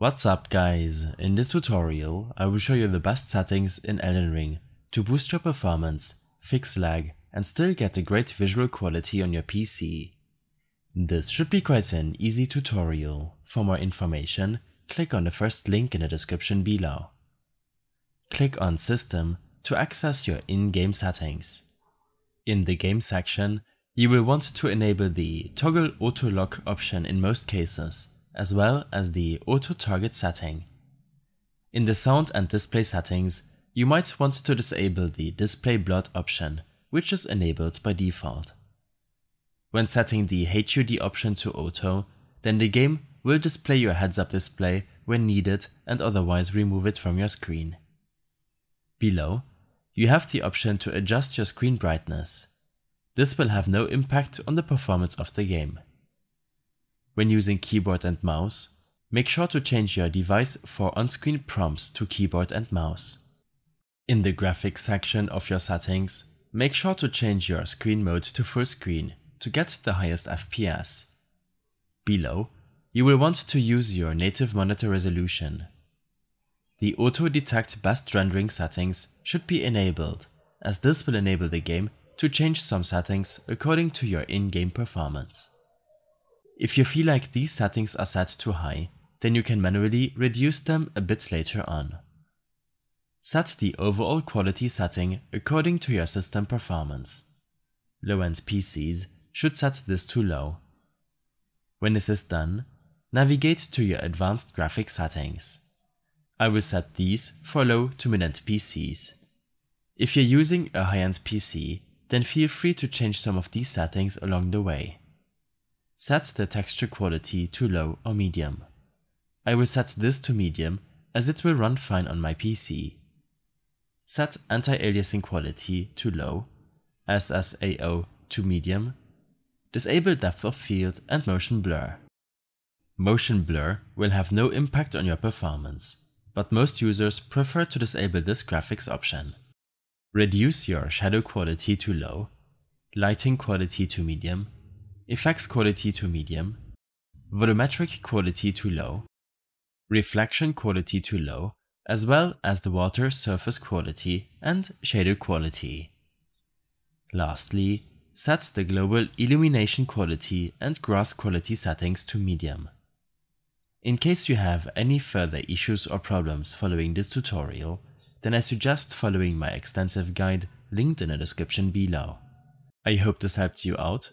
What's up guys, in this tutorial I will show you the best settings in Elden Ring to boost your performance, fix lag and still get a great visual quality on your PC. This should be quite an easy tutorial. For more information, click on the first link in the description below. Click on System to access your in-game settings. In the Game section, you will want to enable the Toggle Auto Lock option in most cases, as well as the Auto Target setting. In the Sound and Display settings, you might want to disable the Display Blood option, which is enabled by default. When setting the HUD option to Auto, then the game will display your heads-up display when needed and otherwise remove it from your screen. Below, you have the option to adjust your screen brightness. This will have no impact on the performance of the game. When using keyboard and mouse, make sure to change your device for on-screen prompts to keyboard and mouse. In the graphics section of your settings, make sure to change your screen mode to full screen to get the highest FPS. Below, you will want to use your native monitor resolution. The Auto Detect Best Rendering settings should be enabled, as this will enable the game to change some settings according to your in-game performance. If you feel like these settings are set too high, then you can manually reduce them a bit later on. Set the overall quality setting according to your system performance. Low-end PCs should set this to low. When this is done, navigate to your advanced graphics settings. I will set these for low to mid-end PCs. If you're using a high-end PC, then feel free to change some of these settings along the way. Set the texture quality to low or medium. I will set this to medium as it will run fine on my PC. Set anti-aliasing quality to low, SSAO to medium, disable depth of field and motion blur. Motion blur will have no impact on your performance, but most users prefer to disable this graphics option. Reduce your shadow quality to low, lighting quality to medium, effects quality to medium, volumetric quality to low, reflection quality to low, as well as the water surface quality and shader quality. Lastly, set the global illumination quality and grass quality settings to medium. In case you have any further issues or problems following this tutorial, then I suggest following my extensive guide linked in the description below. I hope this helped you out,